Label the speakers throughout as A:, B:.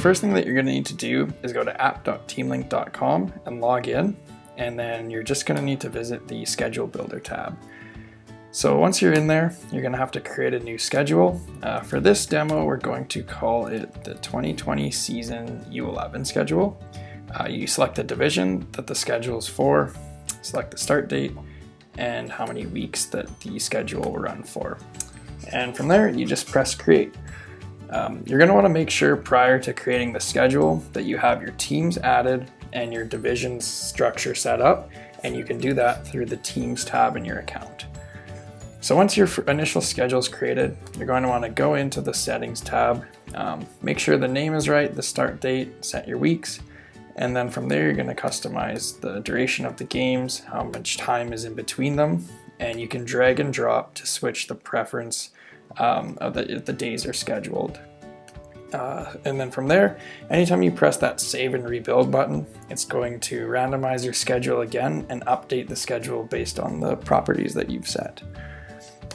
A: first thing that you're going to need to do is go to app.teamlinkt.com and log in, and then you're just going to need to visit the Schedule Builder tab. So once you're in there, you're going to have to create a new schedule. Uh, for this demo, we're going to call it the 2020 season U11 schedule. Uh, you select the division that the schedule is for, select the start date, and how many weeks that the schedule will run for. And from there, you just press create. Um, you're going to want to make sure prior to creating the schedule that you have your teams added and your division structure set up, and you can do that through the Teams tab in your account. So once your initial schedule is created, you're going to want to go into the Settings tab, um, make sure the name is right, the start date, set your weeks, and then from there, you're going to customize the duration of the games, how much time is in between them, and you can drag and drop to switch the preference um, of the, the days are scheduled. Uh, and then from there, anytime you press that save and rebuild button, it's going to randomize your schedule again and update the schedule based on the properties that you've set.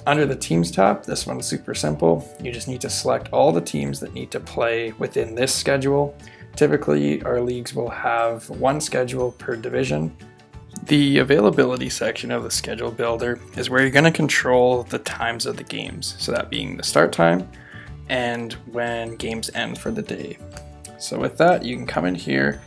A: Under the Teams tab, this one's super simple. You just need to select all the teams that need to play within this schedule Typically, our leagues will have one schedule per division. The availability section of the schedule builder is where you're going to control the times of the games, so that being the start time and when games end for the day. So with that, you can come in here.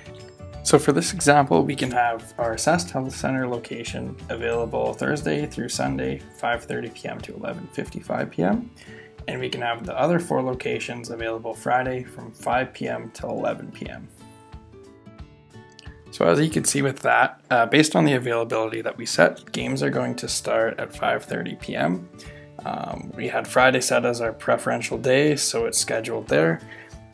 A: So for this example, we can have our SaskTel Center location available Thursday through Sunday, 5.30 p.m. to 11.55 p.m and we can have the other four locations available Friday from 5 p.m. till 11 p.m. So as you can see with that, uh, based on the availability that we set, games are going to start at 5.30 p.m. Um, we had Friday set as our preferential day, so it's scheduled there.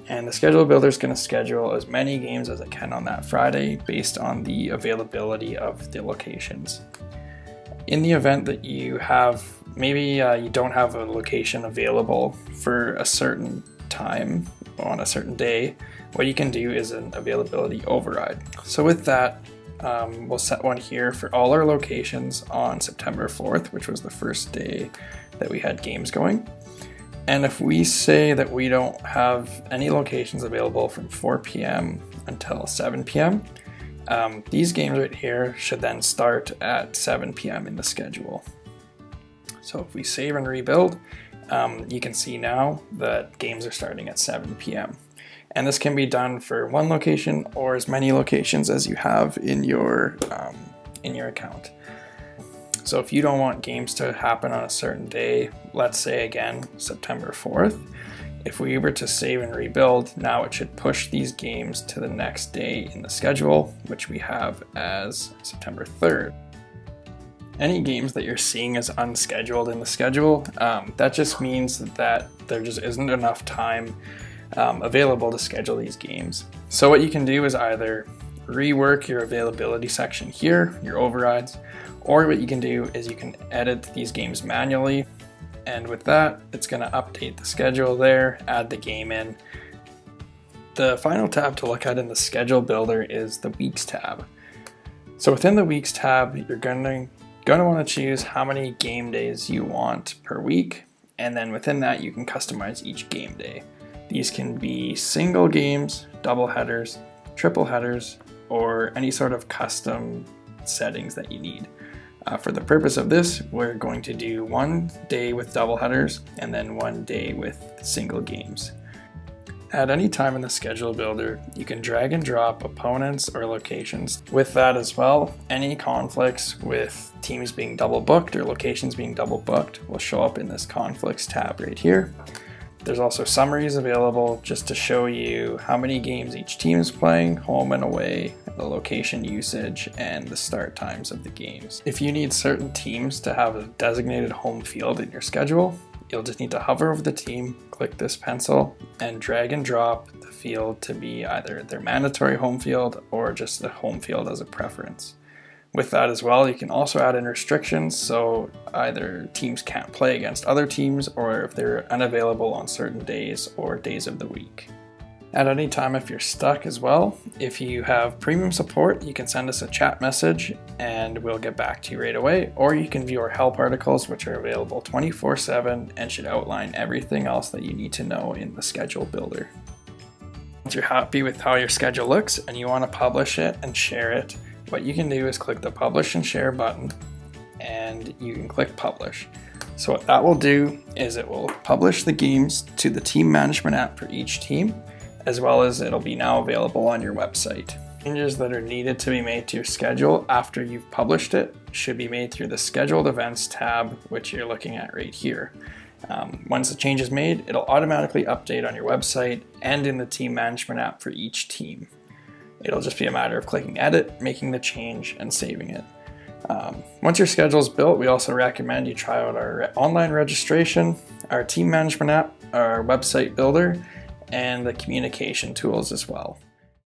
A: And the schedule builder is going to schedule as many games as it can on that Friday based on the availability of the locations. In the event that you have maybe uh, you don't have a location available for a certain time on a certain day, what you can do is an availability override. So with that, um, we'll set one here for all our locations on September 4th, which was the first day that we had games going. And if we say that we don't have any locations available from 4 p.m. until 7 p.m., um, these games right here should then start at 7 p.m. in the schedule. So if we save and rebuild, um, you can see now that games are starting at 7 p.m. And this can be done for one location or as many locations as you have in your, um, in your account. So if you don't want games to happen on a certain day, let's say again, September 4th, if we were to save and rebuild, now it should push these games to the next day in the schedule, which we have as September 3rd any games that you're seeing as unscheduled in the schedule, um, that just means that there just isn't enough time um, available to schedule these games. So what you can do is either rework your availability section here, your overrides, or what you can do is you can edit these games manually. And with that, it's gonna update the schedule there, add the game in. The final tab to look at in the schedule builder is the weeks tab. So within the weeks tab, you're going going to want to choose how many game days you want per week, and then within that you can customize each game day. These can be single games, double headers, triple headers, or any sort of custom settings that you need. Uh, for the purpose of this, we're going to do one day with double headers and then one day with single games. At any time in the schedule builder, you can drag and drop opponents or locations. With that as well, any conflicts with teams being double booked or locations being double booked will show up in this conflicts tab right here. There's also summaries available just to show you how many games each team is playing, home and away, the location usage, and the start times of the games. If you need certain teams to have a designated home field in your schedule, You'll just need to hover over the team, click this pencil, and drag and drop the field to be either their mandatory home field or just the home field as a preference. With that as well, you can also add in restrictions, so either teams can't play against other teams or if they're unavailable on certain days or days of the week at any time if you're stuck as well. If you have premium support, you can send us a chat message and we'll get back to you right away. Or you can view our help articles, which are available 24 7 and should outline everything else that you need to know in the schedule builder. Once you're happy with how your schedule looks and you want to publish it and share it, what you can do is click the publish and share button and you can click publish. So what that will do is it will publish the games to the team management app for each team, as well as it'll be now available on your website. Changes that are needed to be made to your schedule after you've published it should be made through the scheduled events tab, which you're looking at right here. Um, once the change is made, it'll automatically update on your website and in the team management app for each team. It'll just be a matter of clicking edit, making the change, and saving it. Um, once your schedule is built, we also recommend you try out our online registration, our team management app, our website builder, and the communication tools as well.